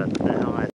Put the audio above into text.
of a